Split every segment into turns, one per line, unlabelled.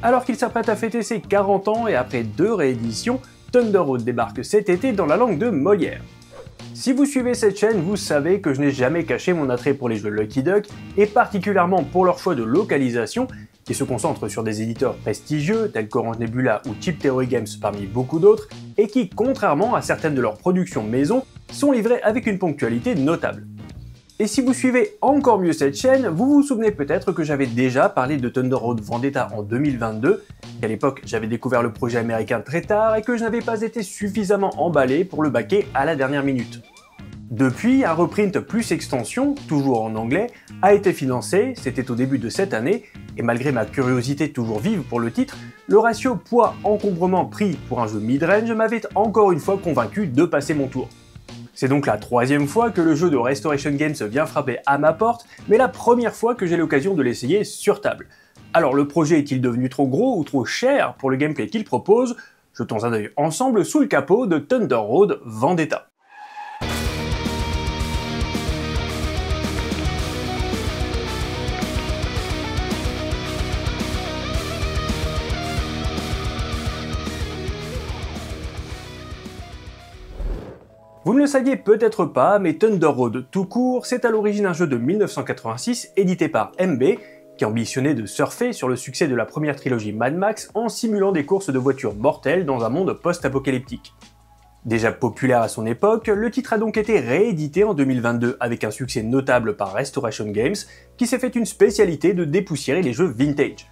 Alors qu'il s'apprête à fêter ses 40 ans et après deux rééditions, Thunder Road débarque cet été dans la langue de Molière. Si vous suivez cette chaîne, vous savez que je n'ai jamais caché mon attrait pour les jeux Lucky Duck, et particulièrement pour leur choix de localisation, qui se concentre sur des éditeurs prestigieux tels qu'Orange Nebula ou Chip Theory Games parmi beaucoup d'autres, et qui, contrairement à certaines de leurs productions maison, sont livrés avec une ponctualité notable. Et si vous suivez encore mieux cette chaîne, vous vous souvenez peut-être que j'avais déjà parlé de Thunder Road Vendetta en 2022, qu'à l'époque j'avais découvert le projet américain très tard et que je n'avais pas été suffisamment emballé pour le baquer à la dernière minute. Depuis, un reprint plus extension, toujours en anglais, a été financé, c'était au début de cette année, et malgré ma curiosité toujours vive pour le titre, le ratio poids-encombrement-prix pour un jeu mid-range m'avait encore une fois convaincu de passer mon tour. C'est donc la troisième fois que le jeu de Restoration Games vient frapper à ma porte, mais la première fois que j'ai l'occasion de l'essayer sur table. Alors le projet est-il devenu trop gros ou trop cher pour le gameplay qu'il propose? Jetons un œil ensemble sous le capot de Thunder Road Vendetta. Vous ne le saviez peut-être pas, mais Thunder Road tout court, c'est à l'origine un jeu de 1986 édité par MB, qui ambitionnait de surfer sur le succès de la première trilogie Mad Max en simulant des courses de voitures mortelles dans un monde post-apocalyptique. Déjà populaire à son époque, le titre a donc été réédité en 2022 avec un succès notable par Restoration Games, qui s'est fait une spécialité de dépoussiérer les jeux vintage.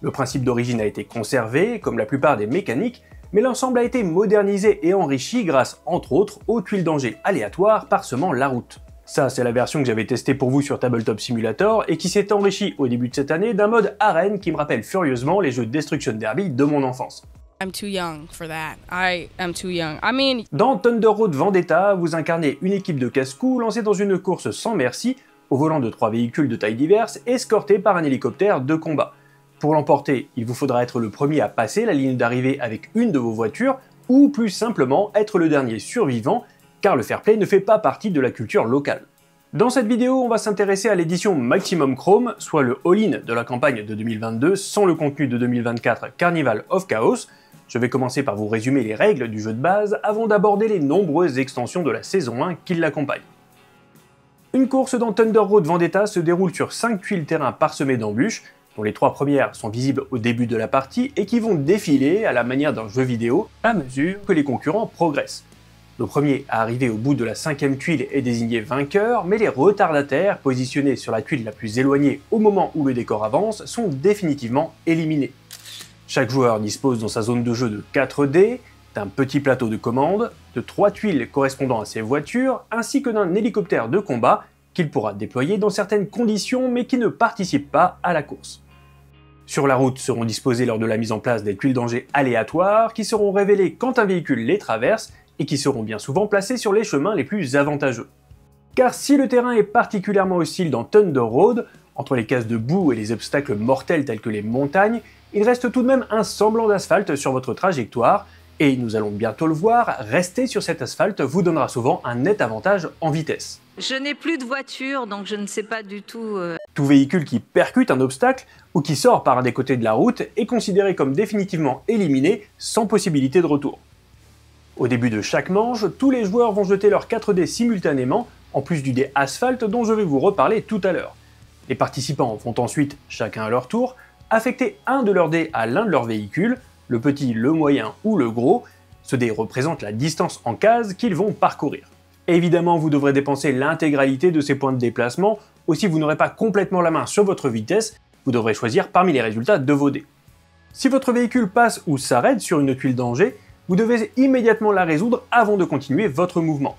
Le principe d'origine a été conservé, comme la plupart des mécaniques, mais l'ensemble a été modernisé et enrichi grâce, entre autres, aux tuiles d'angers aléatoires parsemant la route. Ça, c'est la version que j'avais testée pour vous sur Tabletop Simulator et qui s'est enrichie au début de cette année d'un mode arène qui me rappelle furieusement les jeux Destruction Derby de mon enfance. Dans Thunder Road Vendetta, vous incarnez une équipe de casse-cou lancée dans une course sans merci, au volant de trois véhicules de taille diverses, escortés par un hélicoptère de combat. Pour l'emporter, il vous faudra être le premier à passer la ligne d'arrivée avec une de vos voitures, ou plus simplement être le dernier survivant, car le fair play ne fait pas partie de la culture locale. Dans cette vidéo, on va s'intéresser à l'édition Maximum Chrome, soit le all-in de la campagne de 2022 sans le contenu de 2024 Carnival of Chaos. Je vais commencer par vous résumer les règles du jeu de base avant d'aborder les nombreuses extensions de la saison 1 qui l'accompagnent. Une course dans Thunder Road Vendetta se déroule sur 5 tuiles terrain parsemées d'embûches, les trois premières sont visibles au début de la partie et qui vont défiler à la manière d'un jeu vidéo à mesure que les concurrents progressent. Le premier à arriver au bout de la cinquième tuile est désigné vainqueur, mais les retardataires positionnés sur la tuile la plus éloignée au moment où le décor avance sont définitivement éliminés. Chaque joueur dispose dans sa zone de jeu de 4 dés, d'un petit plateau de commande, de 3 tuiles correspondant à ses voitures, ainsi que d'un hélicoptère de combat qu'il pourra déployer dans certaines conditions mais qui ne participe pas à la course. Sur la route seront disposées lors de la mise en place des tuiles d'engrais aléatoires qui seront révélées quand un véhicule les traverse et qui seront bien souvent placées sur les chemins les plus avantageux. Car si le terrain est particulièrement hostile dans Thunder Road, entre les cases de boue et les obstacles mortels tels que les montagnes, il reste tout de même un semblant d'asphalte sur votre trajectoire, et nous allons bientôt le voir, rester sur cet asphalte vous donnera souvent un net avantage en vitesse.
Je n'ai plus de voiture, donc je ne sais pas du tout. Euh,
tout véhicule qui percute un obstacle ou qui sort par un des côtés de la route est considéré comme définitivement éliminé sans possibilité de retour. Au début de chaque manche, tous les joueurs vont jeter leurs 4 dés simultanément, en plus du dé asphalte dont je vais vous reparler tout à l'heure. Les participants vont ensuite, chacun à leur tour, affecter un de leurs dés à l'un de leurs véhicules, le petit, le moyen ou le gros. Ce dé représente la distance en case qu'ils vont parcourir. Évidemment, vous devrez dépenser l'intégralité de ces points de déplacement, aussi vous n'aurez pas complètement la main sur votre vitesse, vous devrez choisir parmi les résultats de vos dés. Si votre véhicule passe ou s'arrête sur une tuile danger, vous devez immédiatement la résoudre avant de continuer votre mouvement.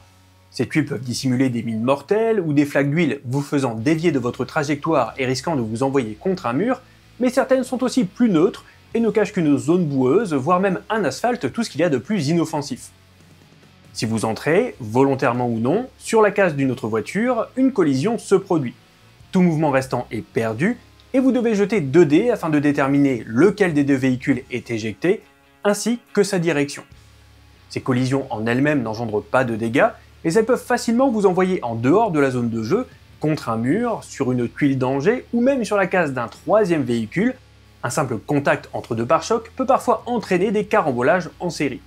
Ces tuiles peuvent dissimuler des mines mortelles ou des flaques d'huile vous faisant dévier de votre trajectoire et risquant de vous envoyer contre un mur, mais certaines sont aussi plus neutres et ne cachent qu'une zone boueuse, voire même un asphalte, tout ce qu'il y a de plus inoffensif. Si vous entrez, volontairement ou non, sur la case d'une autre voiture, une collision se produit. Tout mouvement restant est perdu, et vous devez jeter 2 dés afin de déterminer lequel des deux véhicules est éjecté, ainsi que sa direction. Ces collisions en elles-mêmes n'engendrent pas de dégâts, mais elles peuvent facilement vous envoyer en dehors de la zone de jeu, contre un mur, sur une tuile danger ou même sur la case d'un troisième véhicule, Un simple contact entre deux pare-chocs peut parfois entraîner des carambolages en série.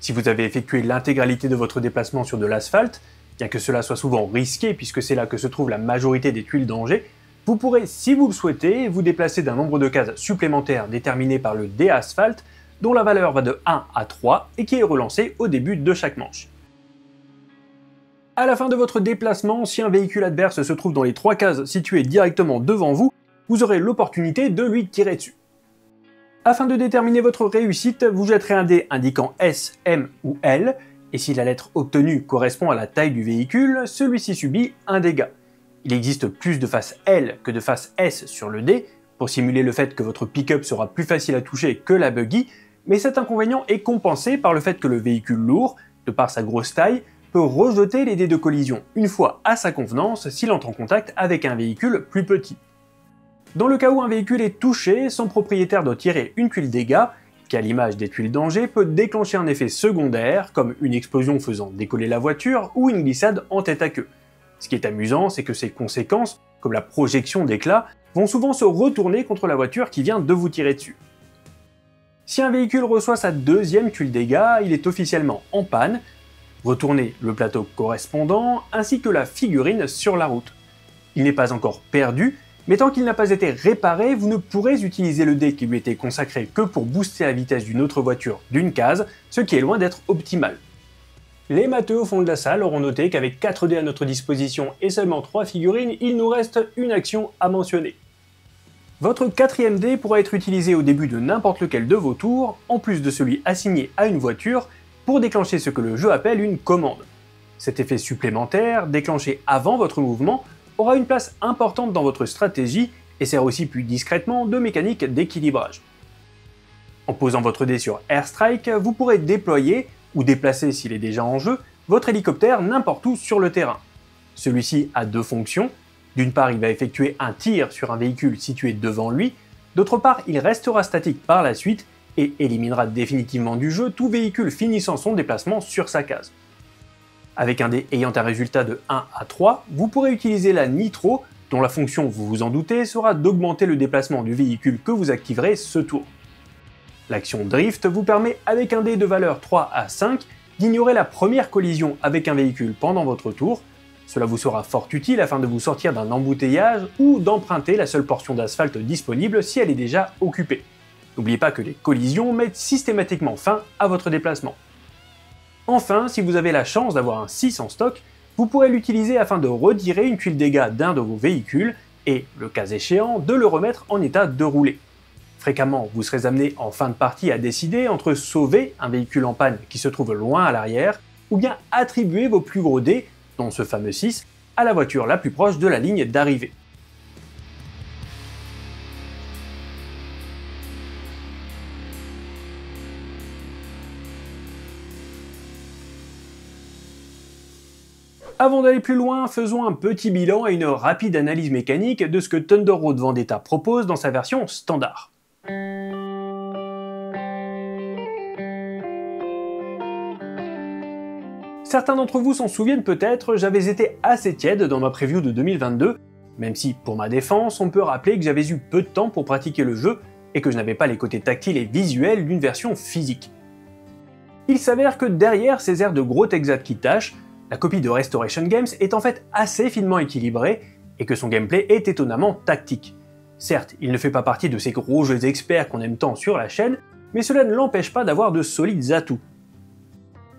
Si vous avez effectué l'intégralité de votre déplacement sur de l'asphalte, bien que cela soit souvent risqué puisque c'est là que se trouve la majorité des tuiles danger, vous pourrez, si vous le souhaitez, vous déplacer d'un nombre de cases supplémentaires déterminé par le D-asphalte, dont la valeur va de 1 à 3 et qui est relancé au début de chaque manche. À la fin de votre déplacement, si un véhicule adverse se trouve dans les trois cases situées directement devant vous, vous aurez l'opportunité de lui tirer dessus. Afin de déterminer votre réussite, vous jetterez un dé indiquant S, M ou L, et si la lettre obtenue correspond à la taille du véhicule, celui-ci subit un dégât. Il existe plus de face L que de face S sur le dé, pour simuler le fait que votre pick-up sera plus facile à toucher que la buggy, mais cet inconvénient est compensé par le fait que le véhicule lourd, de par sa grosse taille, peut rejeter les dés de collision une fois à sa convenance s'il entre en contact avec un véhicule plus petit. Dans le cas où un véhicule est touché, son propriétaire doit tirer une tuile dégâts, qui à l'image des tuiles danger peut déclencher un effet secondaire, comme une explosion faisant décoller la voiture ou une glissade en tête à queue. Ce qui est amusant, c'est que ces conséquences, comme la projection d'éclats, vont souvent se retourner contre la voiture qui vient de vous tirer dessus. Si un véhicule reçoit sa deuxième tuile dégâts, il est officiellement en panne. Retournez le plateau correspondant ainsi que la figurine sur la route. Il n'est pas encore perdu, mais tant qu'il n'a pas été réparé, vous ne pourrez utiliser le dé qui lui était consacré que pour booster la vitesse d'une autre voiture d'une case, ce qui est loin d'être optimal. Les matheux au fond de la salle auront noté qu'avec 4 dés à notre disposition et seulement 3 figurines, il nous reste une action à mentionner. Votre quatrième dé pourra être utilisé au début de n'importe lequel de vos tours, en plus de celui assigné à une voiture, pour déclencher ce que le jeu appelle une commande. Cet effet supplémentaire, déclenché avant votre mouvement, aura une place importante dans votre stratégie et sert aussi plus discrètement de mécanique d'équilibrage. En posant votre dé sur Airstrike, vous pourrez déployer ou déplacer s'il est déjà en jeu, votre hélicoptère n'importe où sur le terrain. Celui-ci a deux fonctions. D'une part, il va effectuer un tir sur un véhicule situé devant lui, d'autre part, il restera statique par la suite et éliminera définitivement du jeu tout véhicule finissant son déplacement sur sa case. Avec un dé ayant un résultat de 1 à 3, vous pourrez utiliser la Nitro, dont la fonction, vous vous en doutez, sera d'augmenter le déplacement du véhicule que vous activerez ce tour. L'action Drift vous permet, avec un dé de valeur 3 à 5, d'ignorer la première collision avec un véhicule pendant votre tour. Cela vous sera fort utile afin de vous sortir d'un embouteillage ou d'emprunter la seule portion d'asphalte disponible si elle est déjà occupée. N'oubliez pas que les collisions mettent systématiquement fin à votre déplacement. Enfin, si vous avez la chance d'avoir un 6 en stock, vous pourrez l'utiliser afin de retirer une tuile dégâts d'un de vos véhicules et, le cas échéant, de le remettre en état de rouler. Fréquemment, vous serez amené en fin de partie à décider entre sauver un véhicule en panne qui se trouve loin à l'arrière, ou bien attribuer vos plus gros dés, dont ce fameux 6, à la voiture la plus proche de la ligne d'arrivée. Avant d'aller plus loin, faisons un petit bilan et une rapide analyse mécanique de ce que Thunder Road Vendetta propose dans sa version standard. Certains d'entre vous s'en souviennent peut-être, j'avais été assez tiède dans ma preview de 2022, même si, pour ma défense, on peut rappeler que j'avais eu peu de temps pour pratiquer le jeu et que je n'avais pas les côtés tactiles et visuels d'une version physique. Il s'avère que derrière ces airs de gros Texas qui tâchent, la copie de Restoration Games est en fait assez finement équilibrée et que son gameplay est étonnamment tactique. Certes, il ne fait pas partie de ces gros jeux experts qu'on aime tant sur la chaîne, mais cela ne l'empêche pas d'avoir de solides atouts.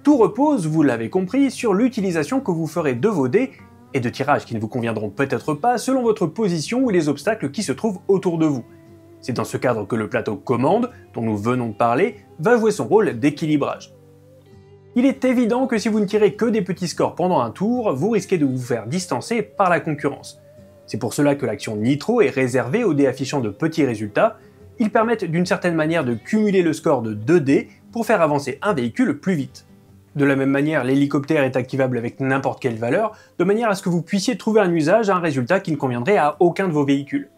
Tout repose, vous l'avez compris, sur l'utilisation que vous ferez de vos dés et de tirages qui ne vous conviendront peut-être pas selon votre position ou les obstacles qui se trouvent autour de vous. C'est dans ce cadre que le plateau commande, dont nous venons de parler, va jouer son rôle d'équilibrage. Il est évident que si vous ne tirez que des petits scores pendant un tour, vous risquez de vous faire distancer par la concurrence. C'est pour cela que l'action Nitro est réservée aux dés affichant de petits résultats. Ils permettent d'une certaine manière de cumuler le score de 2 dés pour faire avancer un véhicule plus vite. De la même manière, l'hélicoptère est activable avec n'importe quelle valeur, de manière à ce que vous puissiez trouver un usage à un résultat qui ne conviendrait à aucun de vos véhicules.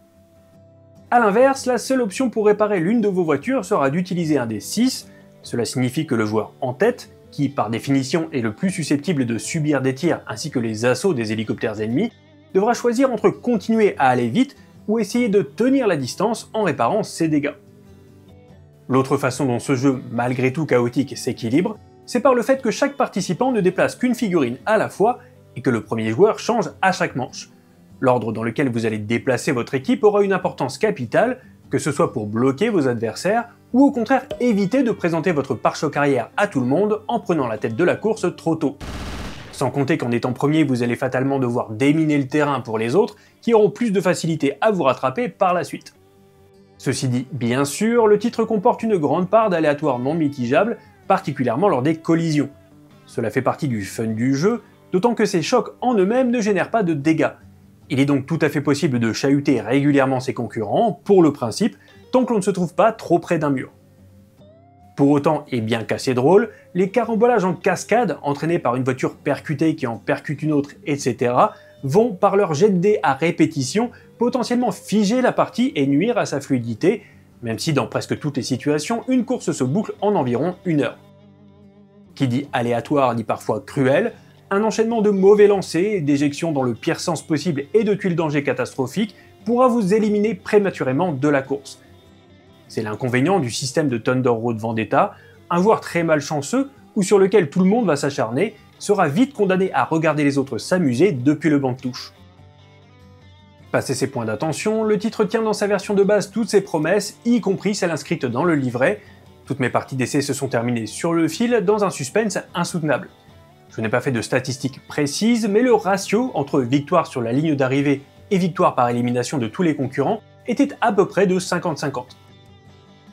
A l'inverse, la seule option pour réparer l'une de vos voitures sera d'utiliser un des 6, cela signifie que le joueur en tête, qui par définition est le plus susceptible de subir des tirs ainsi que les assauts des hélicoptères ennemis, devra choisir entre continuer à aller vite, ou essayer de tenir la distance en réparant ses dégâts. L'autre façon dont ce jeu, malgré tout chaotique, s'équilibre, c'est par le fait que chaque participant ne déplace qu'une figurine à la fois et que le premier joueur change à chaque manche. L'ordre dans lequel vous allez déplacer votre équipe aura une importance capitale, que ce soit pour bloquer vos adversaires ou au contraire éviter de présenter votre pare-choc arrière à tout le monde en prenant la tête de la course trop tôt. Sans compter qu'en étant premier, vous allez fatalement devoir déminer le terrain pour les autres, qui auront plus de facilité à vous rattraper par la suite. Ceci dit, bien sûr, le titre comporte une grande part d'aléatoire non mitigeable, particulièrement lors des collisions. Cela fait partie du fun du jeu, d'autant que ces chocs en eux-mêmes ne génèrent pas de dégâts. Il est donc tout à fait possible de chahuter régulièrement ses concurrents, pour le principe, tant que l'on ne se trouve pas trop près d'un mur. Pour autant, et bien qu'assez drôle, les carambolages en cascade, entraînés par une voiture percutée qui en percute une autre, etc., vont, par leur jet de dés à répétition, potentiellement figer la partie et nuire à sa fluidité, même si dans presque toutes les situations, une course se boucle en environ une heure. Qui dit aléatoire dit parfois cruel, un enchaînement de mauvais lancers, d'éjections dans le pire sens possible et de tuiles danger catastrophiques pourra vous éliminer prématurément de la course. C'est l'inconvénient du système de Thunder Road Vendetta, un joueur très malchanceux ou sur lequel tout le monde va s'acharner sera vite condamné à regarder les autres s'amuser depuis le banc de touche. Passé ces points d'attention, le titre tient dans sa version de base toutes ses promesses, y compris celles inscrites dans le livret. Toutes mes parties d'essai se sont terminées sur le fil dans un suspense insoutenable. Je n'ai pas fait de statistiques précises, mais le ratio entre victoire sur la ligne d'arrivée et victoire par élimination de tous les concurrents était à peu près de 50-50.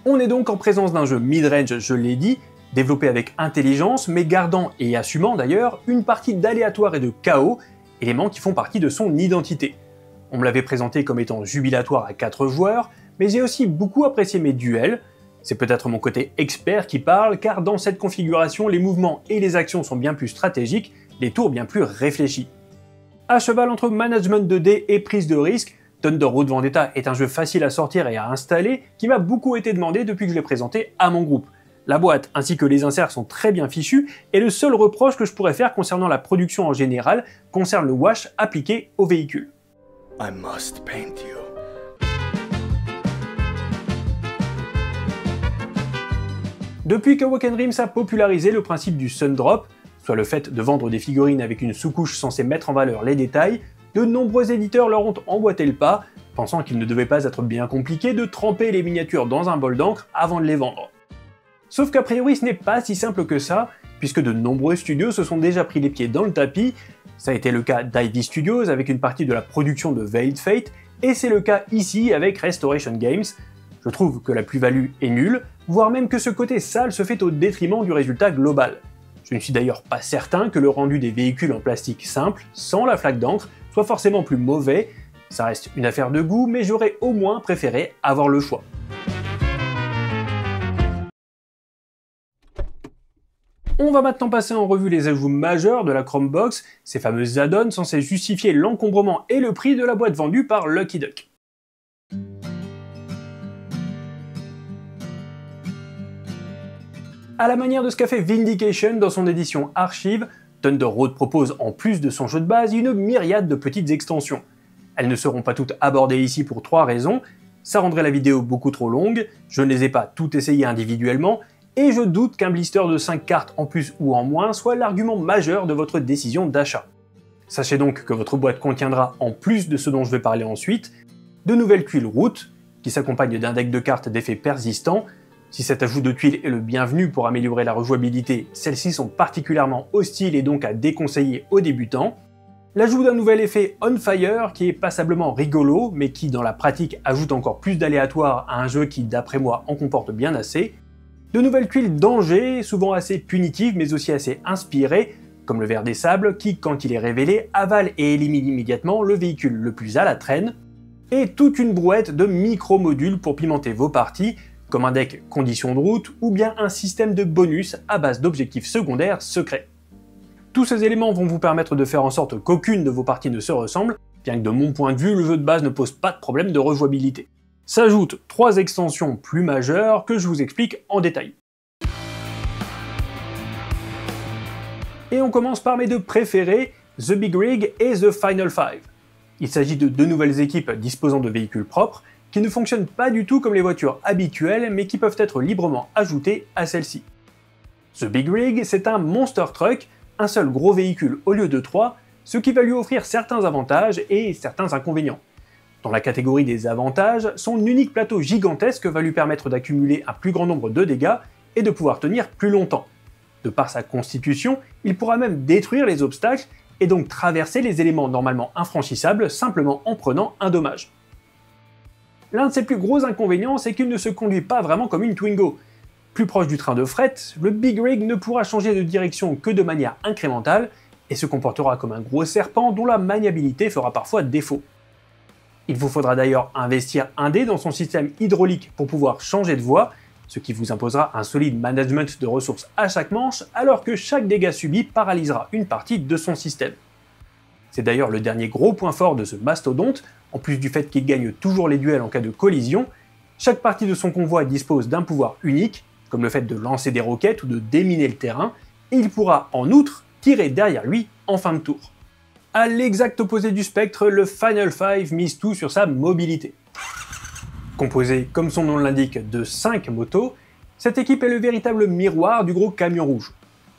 On est donc en présence d'un jeu mid-range, je l'ai dit, développé avec intelligence, mais gardant et assumant d'ailleurs une partie d'aléatoire et de chaos, éléments qui font partie de son identité. On me l'avait présenté comme étant jubilatoire à 4 joueurs, mais j'ai aussi beaucoup apprécié mes duels. C'est peut-être mon côté expert qui parle, car dans cette configuration, les mouvements et les actions sont bien plus stratégiques, les tours bien plus réfléchis. À cheval entre management de dés et prise de risque, Thunder Road Vendetta est un jeu facile à sortir et à installer qui m'a beaucoup été demandé depuis que je l'ai présenté à mon groupe. La boîte ainsi que les inserts sont très bien fichus et le seul reproche que je pourrais faire concernant la production en général concerne le wash appliqué au véhicule. Depuis que Woken Dreams a popularisé le principe du Sun Drop, soit le fait de vendre des figurines avec une sous-couche censée mettre en valeur les détails, de nombreux éditeurs leur ont emboîté le pas, pensant qu'il ne devait pas être bien compliqué de tremper les miniatures dans un bol d'encre avant de les vendre. Sauf qu'a priori ce n'est pas si simple que ça, puisque de nombreux studios se sont déjà pris les pieds dans le tapis, ça a été le cas d'Ivy Studios avec une partie de la production de Veiled Fate, et c'est le cas ici avec Restoration Games. Je trouve que la plus-value est nulle, voire même que ce côté sale se fait au détriment du résultat global. Je ne suis d'ailleurs pas certain que le rendu des véhicules en plastique simple, sans la flaque d'encre, soit forcément plus mauvais, ça reste une affaire de goût, mais j'aurais au moins préféré avoir le choix. On va maintenant passer en revue les ajouts majeurs de la Chromebox, ces fameuses add-ons censés justifier l'encombrement et le prix de la boîte vendue par Lucky Duck. À la manière de ce qu'a fait Vindication dans son édition Archive, Thunder Road propose en plus de son jeu de base une myriade de petites extensions. Elles ne seront pas toutes abordées ici pour trois raisons. Ça rendrait la vidéo beaucoup trop longue, je ne les ai pas toutes essayées individuellement, et je doute qu'un blister de 5 cartes en plus ou en moins soit l'argument majeur de votre décision d'achat. Sachez donc que votre boîte contiendra, en plus de ce dont je vais parler ensuite, de nouvelles tuiles route, qui s'accompagnent d'un deck de cartes d'effets persistants, si cet ajout de tuiles est le bienvenu pour améliorer la rejouabilité, celles-ci sont particulièrement hostiles et donc à déconseiller aux débutants. L'ajout d'un nouvel effet On Fire qui est passablement rigolo, mais qui dans la pratique ajoute encore plus d'aléatoire à un jeu qui d'après moi en comporte bien assez. De nouvelles tuiles danger, souvent assez punitives mais aussi assez inspirées, comme le ver des sables qui, quand il est révélé, avale et élimine immédiatement le véhicule le plus à la traîne. Et toute une brouette de micro-modules pour pimenter vos parties, comme un deck conditions de route ou bien un système de bonus à base d'objectifs secondaires secrets. Tous ces éléments vont vous permettre de faire en sorte qu'aucune de vos parties ne se ressemble, bien que de mon point de vue, le jeu de base ne pose pas de problème de rejouabilité. S'ajoutent trois extensions plus majeures que je vous explique en détail. Et on commence par mes deux préférés, The Big Rig et The Final Five. Il s'agit de deux nouvelles équipes disposant de véhicules propres, qui ne fonctionnent pas du tout comme les voitures habituelles, mais qui peuvent être librement ajoutées à celles-ci. The Big Rig, c'est un monster truck, un seul gros véhicule au lieu de trois, ce qui va lui offrir certains avantages et certains inconvénients. Dans la catégorie des avantages, son unique plateau gigantesque va lui permettre d'accumuler un plus grand nombre de dégâts et de pouvoir tenir plus longtemps. De par sa constitution, il pourra même détruire les obstacles et donc traverser les éléments normalement infranchissables simplement en prenant un dommage. L'un de ses plus gros inconvénients, c'est qu'il ne se conduit pas vraiment comme une Twingo. Plus proche du train de fret, le Big Rig ne pourra changer de direction que de manière incrémentale et se comportera comme un gros serpent dont la maniabilité fera parfois défaut. Il vous faudra d'ailleurs investir un dé dans son système hydraulique pour pouvoir changer de voie, ce qui vous imposera un solide management de ressources à chaque manche, alors que chaque dégât subi paralysera une partie de son système. C'est d'ailleurs le dernier gros point fort de ce mastodonte, en plus du fait qu'il gagne toujours les duels en cas de collision, chaque partie de son convoi dispose d'un pouvoir unique, comme le fait de lancer des roquettes ou de déminer le terrain, et il pourra en outre tirer derrière lui en fin de tour. À l'exact opposé du spectre, le Final Five mise tout sur sa mobilité. Composé, comme son nom l'indique, de 5 motos, cette équipe est le véritable miroir du gros camion rouge.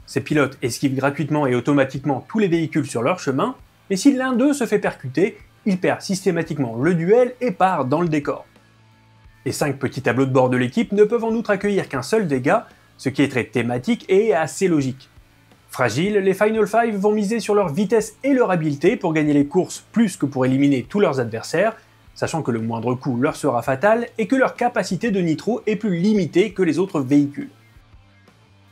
Ses pilotes esquivent gratuitement et automatiquement tous les véhicules sur leur chemin, mais si l'un d'eux se fait percuter, il perd systématiquement le duel et part dans le décor. Les 5 petits tableaux de bord de l'équipe ne peuvent en outre accueillir qu'un seul dégât, ce qui est très thématique et assez logique. Fragiles, les Final Five vont miser sur leur vitesse et leur habileté pour gagner les courses plus que pour éliminer tous leurs adversaires, sachant que le moindre coup leur sera fatal et que leur capacité de nitro est plus limitée que les autres véhicules.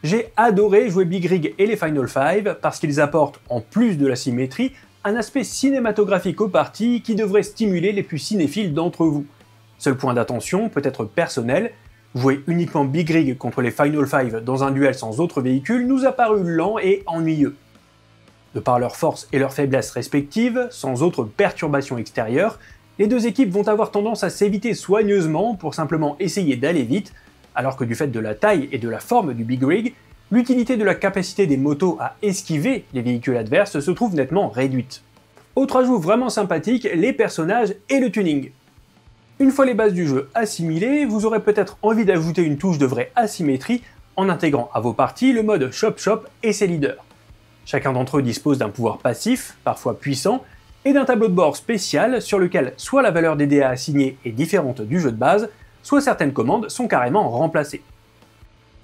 J'ai adoré jouer Big Rig et les Final Five parce qu'ils apportent, en plus de la symétrie, un aspect cinématographique aux parties qui devrait stimuler les plus cinéphiles d'entre vous. Seul point d'attention, peut-être personnel, Jouer uniquement Big Rig contre les Final Five dans un duel sans autre véhicule nous a paru lent et ennuyeux. De par leurs forces et leurs faiblesses respectives, sans autre perturbation extérieure, les deux équipes vont avoir tendance à s'éviter soigneusement pour simplement essayer d'aller vite, alors que du fait de la taille et de la forme du Big Rig, l'utilité de la capacité des motos à esquiver les véhicules adverses se trouve nettement réduite. Autre ajout vraiment sympathique, les personnages et le tuning. Une fois les bases du jeu assimilées, vous aurez peut-être envie d'ajouter une touche de vraie asymétrie en intégrant à vos parties le mode Shop Shop et ses leaders. Chacun d'entre eux dispose d'un pouvoir passif, parfois puissant, et d'un tableau de bord spécial sur lequel soit la valeur des DA assignés est différente du jeu de base, soit certaines commandes sont carrément remplacées.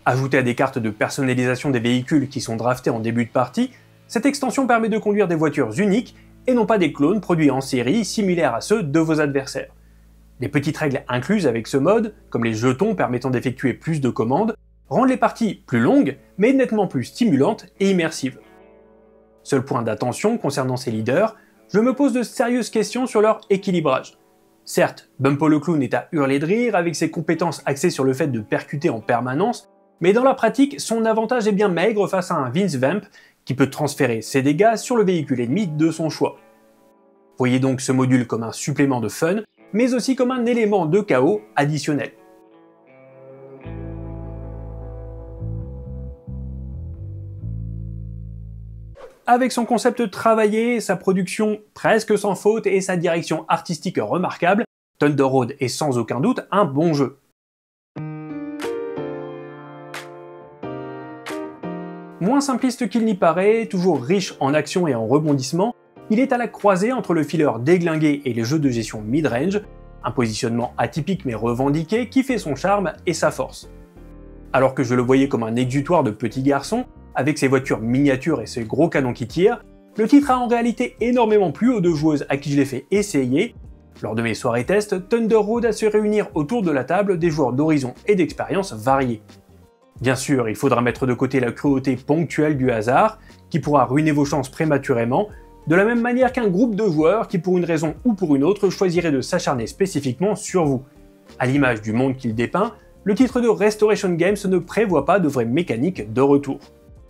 Ajouté à des cartes de personnalisation des véhicules qui sont draftés en début de partie, cette extension permet de conduire des voitures uniques et non pas des clones produits en série similaires à ceux de vos adversaires. Les petites règles incluses avec ce mode, comme les jetons permettant d'effectuer plus de commandes, rendent les parties plus longues, mais nettement plus stimulantes et immersives. Seul point d'attention concernant ces leaders, je me pose de sérieuses questions sur leur équilibrage. Certes, Bumpo le clown est à hurler de rire avec ses compétences axées sur le fait de percuter en permanence, mais dans la pratique, son avantage est bien maigre face à un Vince Vamp qui peut transférer ses dégâts sur le véhicule ennemi de son choix. Voyez donc ce module comme un supplément de fun mais aussi comme un élément de chaos additionnel. Avec son concept travaillé, sa production presque sans faute et sa direction artistique remarquable, Thunder Road est sans aucun doute un bon jeu. Moins simpliste qu'il n'y paraît, toujours riche en action et en rebondissements, il est à la croisée entre le filler déglingué et les jeux de gestion mid-range, un positionnement atypique mais revendiqué qui fait son charme et sa force. Alors que je le voyais comme un exutoire de petits garçons, avec ses voitures miniatures et ses gros canons qui tirent, le titre a en réalité énormément plu aux deux joueuses à qui je l'ai fait essayer. Lors de mes soirées test, Thunder Road a su réunir autour de la table des joueurs d'horizons et d'expériences variés. Bien sûr, il faudra mettre de côté la cruauté ponctuelle du hasard, qui pourra ruiner vos chances prématurément, de la même manière qu'un groupe de joueurs qui pour une raison ou pour une autre choisirait de s'acharner spécifiquement sur vous. À l'image du monde qu'il dépeint, le titre de Restoration Games ne prévoit pas de vraie mécanique de retour.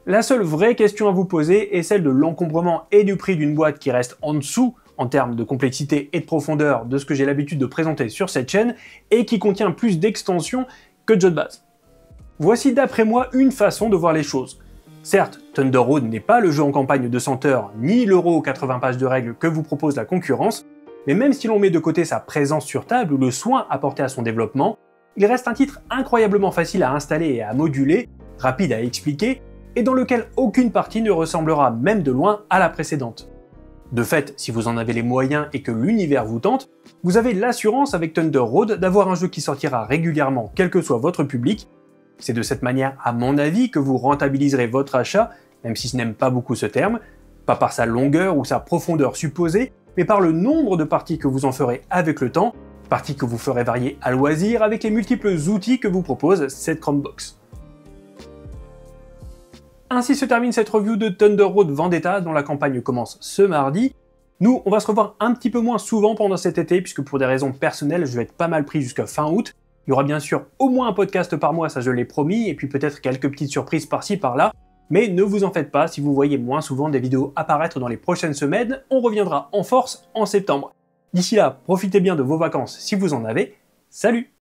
La seule vraie question à vous poser est celle de l'encombrement et du prix d'une boîte qui reste en dessous en termes de complexité et de profondeur de ce que j'ai l'habitude de présenter sur cette chaîne et qui contient plus d'extensions que de. Voici d'après moi une façon de voir les choses. Certes, Thunder Road n'est pas le jeu en campagne de 100 heures, ni l'euro 80 pages de règles que vous propose la concurrence, mais même si l'on met de côté sa présence sur table ou le soin apporté à son développement, il reste un titre incroyablement facile à installer et à moduler, rapide à expliquer, et dans lequel aucune partie ne ressemblera même de loin à la précédente. De fait, si vous en avez les moyens et que l'univers vous tente, vous avez l'assurance avec Thunder Road d'avoir un jeu qui sortira régulièrement quel que soit votre public. C'est de cette manière, à mon avis, que vous rentabiliserez votre achat, même si je n'aime pas beaucoup ce terme, pas par sa longueur ou sa profondeur supposée, mais par le nombre de parties que vous en ferez avec le temps, parties que vous ferez varier à loisir avec les multiples outils que vous propose cette Chromebox. Ainsi se termine cette review de Thunder Road Vendetta dont la campagne commence ce mardi. Nous, on va se revoir un petit peu moins souvent pendant cet été puisque pour des raisons personnelles, je vais être pas mal pris jusqu'à fin août. Il y aura bien sûr au moins un podcast par mois, ça je l'ai promis, et puis peut-être quelques petites surprises par-ci par-là. Mais ne vous en faites pas, si vous voyez moins souvent des vidéos apparaître dans les prochaines semaines, on reviendra en force en septembre. D'ici là, profitez bien de vos vacances si vous en avez. Salut